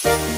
Thank you.